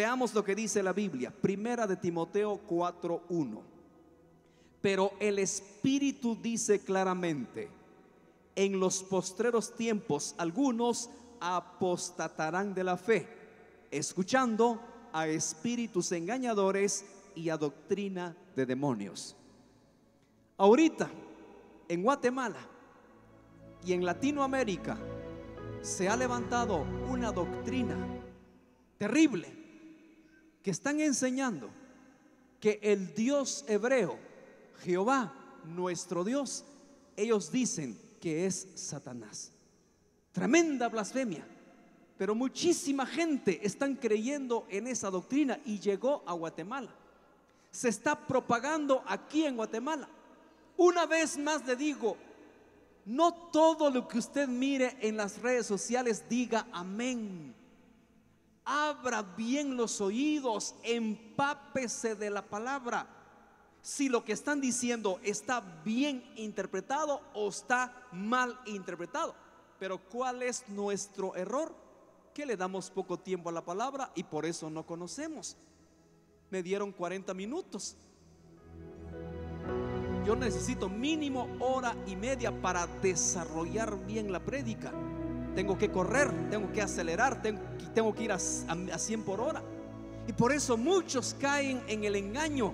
Veamos lo que dice la Biblia, Primera de Timoteo 4:1. Pero el Espíritu dice claramente, en los postreros tiempos algunos apostatarán de la fe, escuchando a espíritus engañadores y a doctrina de demonios. Ahorita, en Guatemala y en Latinoamérica, se ha levantado una doctrina terrible que están enseñando que el Dios hebreo, Jehová, nuestro Dios, ellos dicen que es Satanás. Tremenda blasfemia. Pero muchísima gente están creyendo en esa doctrina y llegó a Guatemala. Se está propagando aquí en Guatemala. Una vez más le digo, no todo lo que usted mire en las redes sociales diga amén. Abra bien los oídos, empápese de la palabra. Si lo que están diciendo está bien interpretado o está mal interpretado. Pero ¿cuál es nuestro error? Que le damos poco tiempo a la palabra y por eso no conocemos. Me dieron 40 minutos. Yo necesito mínimo hora y media para desarrollar bien la prédica. Tengo que correr, tengo que acelerar, tengo, que ir a, a 100 por hora. Y por eso muchos caen en el engaño.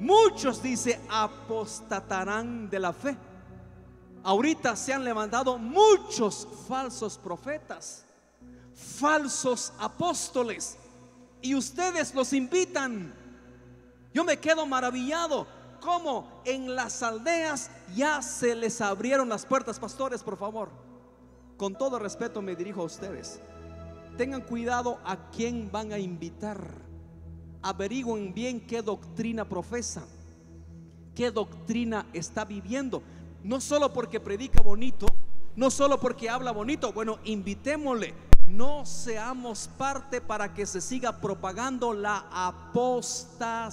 Muchos, dice, apostatarán de la fe. Ahorita se han levantado muchos falsos profetas, falsos apóstoles, y ustedes los invitan. Yo me quedo maravillado cómo en las aldeas ya se les abrieron las puertas, pastores, por favor. Con todo respeto me dirijo a ustedes. Tengan cuidado a quién van a invitar. Averigüen bien qué doctrina profesa, qué doctrina está viviendo. No solo porque predica bonito, no solo porque habla bonito, bueno, invitémosle. No seamos parte para que se siga propagando la apostasía.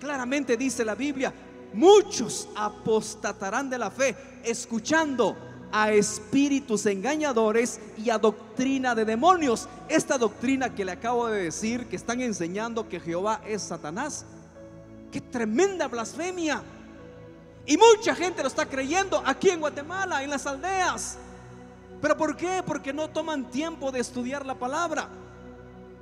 Claramente dice la Biblia, muchos apostatarán de la fe escuchando a espíritus engañadores y a doctrina de demonios. Esta doctrina que le acabo de decir, que están enseñando que Jehová es Satanás. Qué tremenda blasfemia. Y mucha gente lo está creyendo aquí en Guatemala, en las aldeas. ¿Pero por qué? Porque no toman tiempo de estudiar la palabra.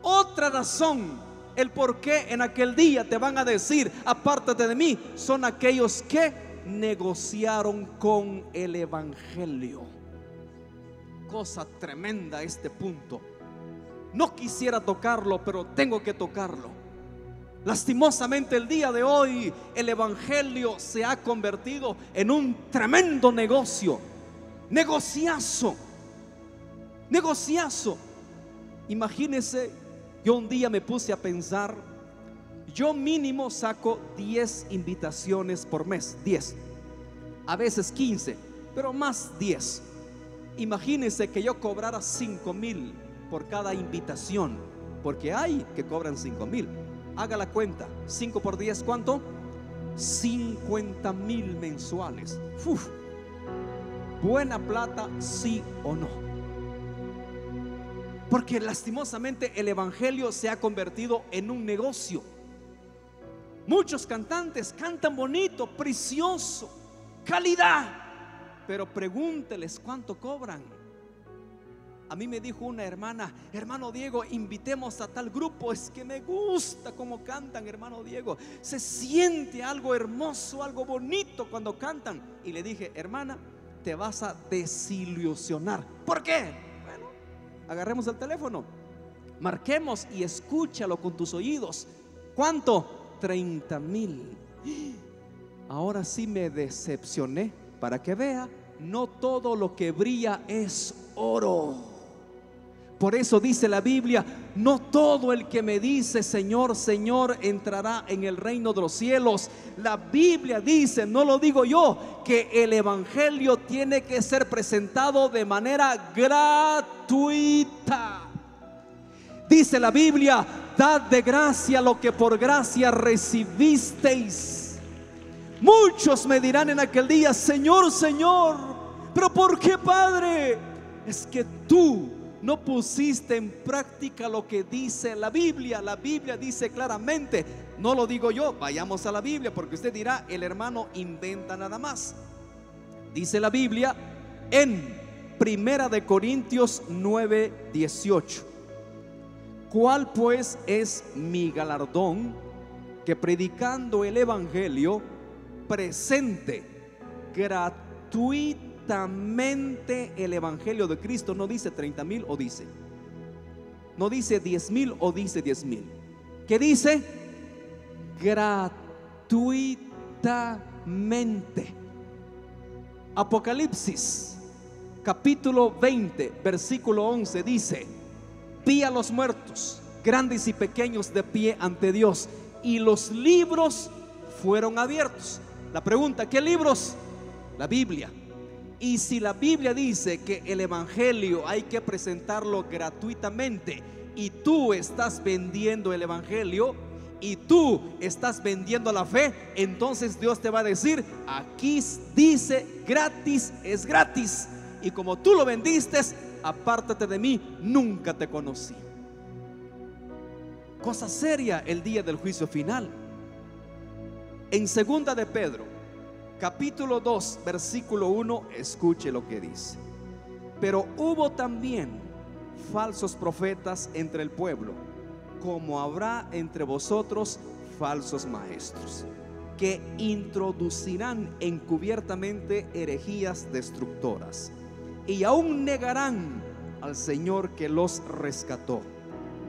Otra razón, el por qué en aquel día te van a decir, apártate de mí, son aquellos que negociaron con el Evangelio. Cosa tremenda este punto. No quisiera tocarlo, pero tengo que tocarlo. Lastimosamente el día de hoy el Evangelio se ha convertido en un tremendo negocio. Negociazo. Negociazo. Imagínese, yo un día me puse a pensar, yo mínimo saco 10 invitaciones por mes, 10. A veces 15, pero más 10. Imagínese que yo cobrara 5 mil por cada invitación, porque hay que cobran 5 mil. Haga la cuenta. 5 por 10, ¿cuánto? 50 mil mensuales. Buena plata, sí o no. Porque lastimosamente el Evangelio se ha convertido en un negocio. Muchos cantantes cantan bonito, precioso, calidad. Pero pregúnteles cuánto cobran. A mí me dijo una hermana, hermano Diego, invitemos a tal grupo, es que me gusta cómo cantan, hermano Diego. Se siente algo hermoso, algo bonito cuando cantan. Y le dije, hermana, te vas a desilusionar. ¿Por qué? Bueno, agarremos el teléfono, marquemos y escúchalo con tus oídos. ¿Cuánto? 30 mil. Ahora sí me decepcioné. Para que vea, no todo lo que brilla es oro. Por eso dice la Biblia, no todo el que me dice Señor, Señor entrará en el reino de los cielos. La Biblia dice, no lo digo yo, que el Evangelio tiene que ser presentado de manera gratuita. Dice la Biblia, dad de gracia lo que por gracia recibisteis. Muchos me dirán en aquel día, Señor, Señor, pero ¿por qué Padre? Es que tú no pusiste en práctica lo que dice la Biblia. La Biblia dice claramente, no lo digo yo, vayamos a la Biblia, porque usted dirá, el hermano inventa nada más. Dice la Biblia en Primera de Corintios 9, 18. ¿Cuál pues es mi galardón? Que predicando el Evangelio presente gratuitamente el Evangelio de Cristo, no dice 30 mil o dice, no dice 10 mil o dice 10 mil. ¿Qué dice? Gratuitamente. Apocalipsis capítulo 20, versículo 11 dice, vi a los muertos, grandes y pequeños de pie ante Dios, y los libros fueron abiertos. La pregunta, ¿qué libros? La Biblia. Y si la Biblia dice que el Evangelio hay que presentarlo gratuitamente y tú estás vendiendo el Evangelio y tú estás vendiendo la fe, entonces Dios te va a decir, aquí dice gratis, es gratis. Y como tú lo vendiste, apártate de mí, nunca te conocí. Cosa seria el día del juicio final. En segunda de Pedro, capítulo 2, versículo 1, escuche lo que dice. Pero hubo también falsos profetas entre el pueblo, como habrá entre vosotros falsos maestros, que introducirán encubiertamente herejías destructoras y aún negarán al Señor que los rescató,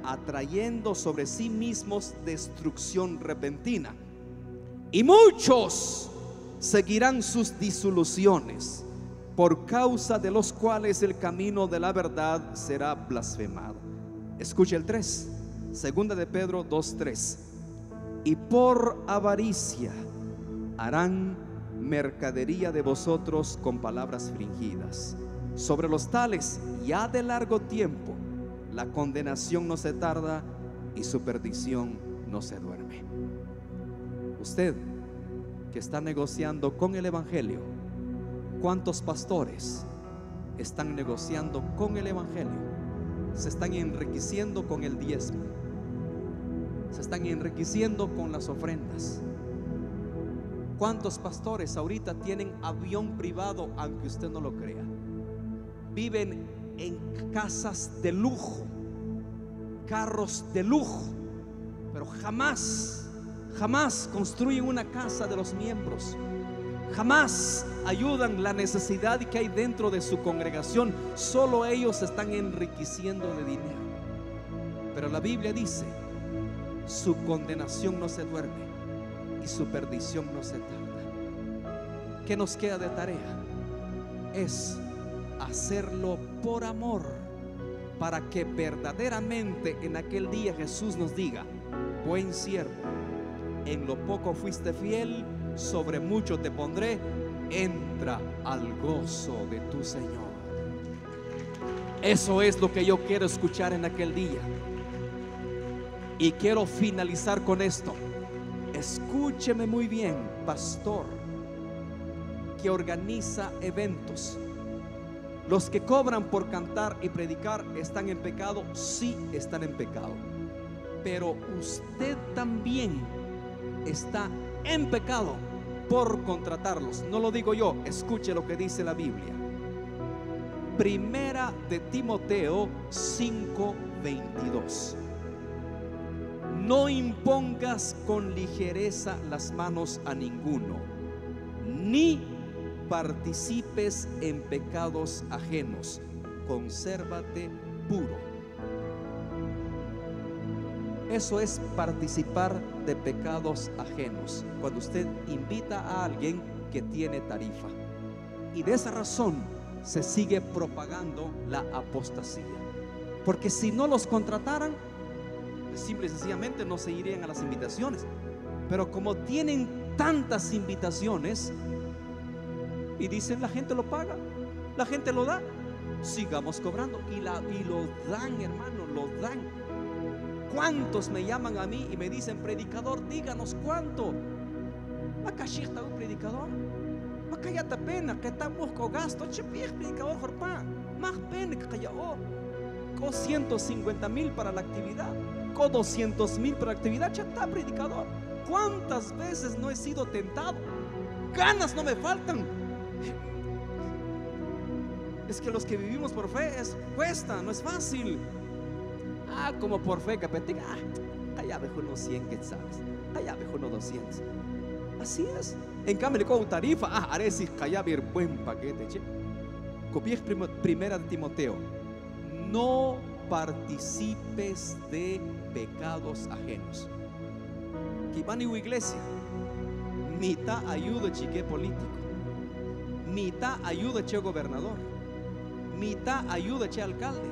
atrayendo sobre sí mismos destrucción repentina. Y muchos seguirán sus disoluciones, por causa de los cuales el camino de la verdad será blasfemado. Escuche el 3, segunda de Pedro 2:3. Y por avaricia harán mercadería de vosotros con palabras fingidas sobre los tales, ya de largo tiempo, la condenación no se tarda y su perdición no se duerme. Usted que está negociando con el Evangelio, ¿cuántos pastores están negociando con el Evangelio? Se están enriqueciendo con el diezmo. Se están enriqueciendo con las ofrendas. ¿Cuántos pastores ahorita tienen avión privado aunque usted no lo crea? Viven en casas de lujo, carros de lujo, pero jamás, jamás construyen una casa de los miembros. Jamás ayudan la necesidad que hay dentro de su congregación. Solo ellos están enriqueciendo de dinero. Pero la Biblia dice, su condenación no se duerme y su perdición no se tarda. ¿Qué nos queda de tarea? Es hacerlo por amor, para que verdaderamente en aquel día Jesús nos diga, buen siervo, en lo poco fuiste fiel, sobre mucho te pondré, entra al gozo de tu Señor. Eso es lo que yo quiero escuchar en aquel día. Y quiero finalizar con esto. Escúcheme muy bien, pastor, que organiza eventos los que cobran por cantar y predicar están en pecado, sí están en pecado. Pero usted también está en pecado por contratarlos. No lo digo yo, escuche lo que dice la Biblia. Primera de Timoteo 5:22. No impongas con ligereza las manos a ninguno, ni participes en pecados ajenos, consérvate puro. Eso es participar de pecados ajenos, cuando usted invita a alguien que tiene tarifa. Y de esa razón se sigue propagando la apostasía. Porque si no los contrataran, simple y sencillamente no se irían a las invitaciones. Pero como tienen tantas invitaciones, y dicen, la gente lo paga, la gente lo da, sigamos cobrando. Y, la, y lo dan, hermano, lo dan. ¿Cuántos me llaman a mí y me dicen, predicador, díganos cuánto? Está un predicador. Acá ya te pena, que está busco gasto. Che, predicador, jorpa. Más pena que callao. co 150 mil para la actividad, co 200 mil para la actividad, está predicador. ¿Cuántas veces no he sido tentado? Ganas no me faltan. Es que los que vivimos por fe es cuesta, no es fácil. Ah, como por fe, capetín. Ah, allá dejo unos 100 quetzales. Allá dejo unos 200. Así es. En cambio, le cojo tarifa. Ah, si ver buen paquete, che. Copié primera de Timoteo. No participes de pecados ajenos. A iglesia. Mitad ayuda chique político. Mitad ayuda che gobernador. Mitad ayuda che alcalde.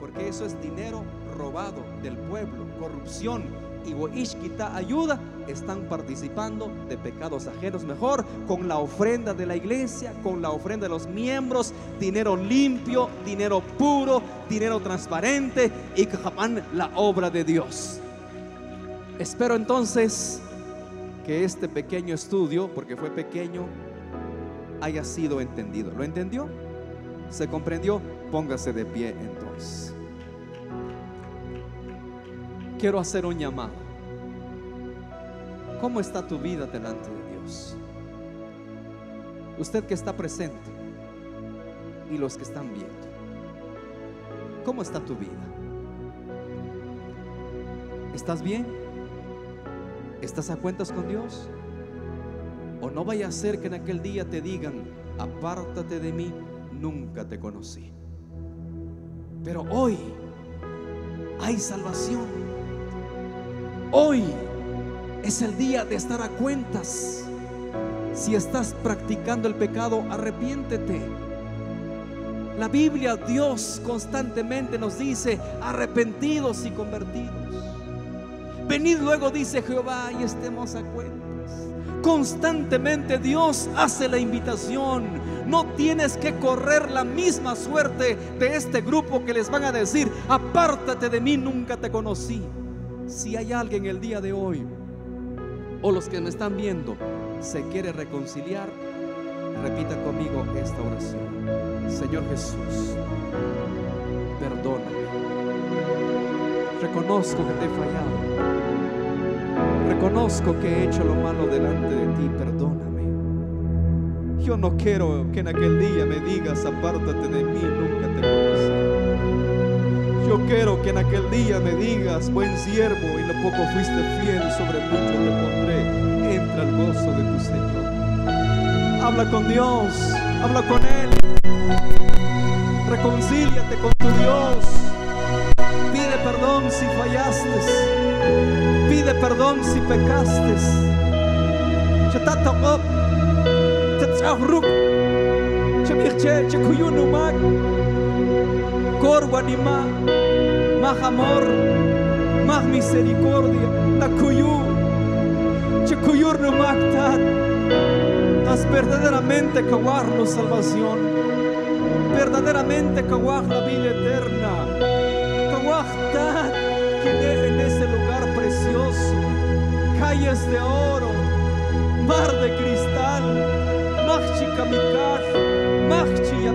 Porque eso es dinero robado del pueblo, corrupción y Ishkita ayuda, están participando de pecados ajenos. Mejor con la ofrenda de la iglesia, con la ofrenda de los miembros, dinero limpio, dinero puro, dinero transparente y que jamás la obra de Dios. Espero entonces que este pequeño estudio, porque fue pequeño, haya sido entendido. ¿Lo entendió? ¿Se comprendió? Póngase de pie entonces quiero hacer un llamado. ¿Cómo está tu vida delante de Dios? Usted que está presente y los que están viendo. ¿Cómo está tu vida? ¿Estás bien? ¿Estás a cuentas con Dios? No vaya a ser que en aquel día te digan, apártate de mí, nunca te conocí. Pero hoy hay salvación. Hoy es el día de estar a cuentas. Si estás practicando el pecado, arrepiéntete. La Biblia, Dios constantemente nos dice, arrepentidos y convertidos. Venid luego, dice Jehová, y estemos a cuentas. Constantemente Dios hace la invitación. No tienes que correr la misma suerte de este grupo que les van a decir, apártate de mí, nunca te conocí. Si hay alguien el día de hoy, o los que me están viendo, se quiere reconciliar, repita conmigo esta oración. Señor Jesús, perdóname. Reconozco que te he fallado. Reconozco que he hecho lo malo delante de ti. Perdóname. Yo no quiero que en aquel día me digas, apártate de mí, nunca te conocí. Yo quiero que en aquel día me digas, buen siervo, y lo poco fuiste fiel, sobre mucho te pondré. Entra al gozo de tu Señor. Habla con Dios, habla con Él. Reconcíliate con tu Dios. Pide perdón si fallaste. Pide perdón si pecaste. Corwanima, más amor, más misericordia, takuyu, chekuyur no maktat, haz verdaderamente la salvación, verdaderamente kawar la vida eterna, calles de oro, mar de cristal, machchi kamikash, machchi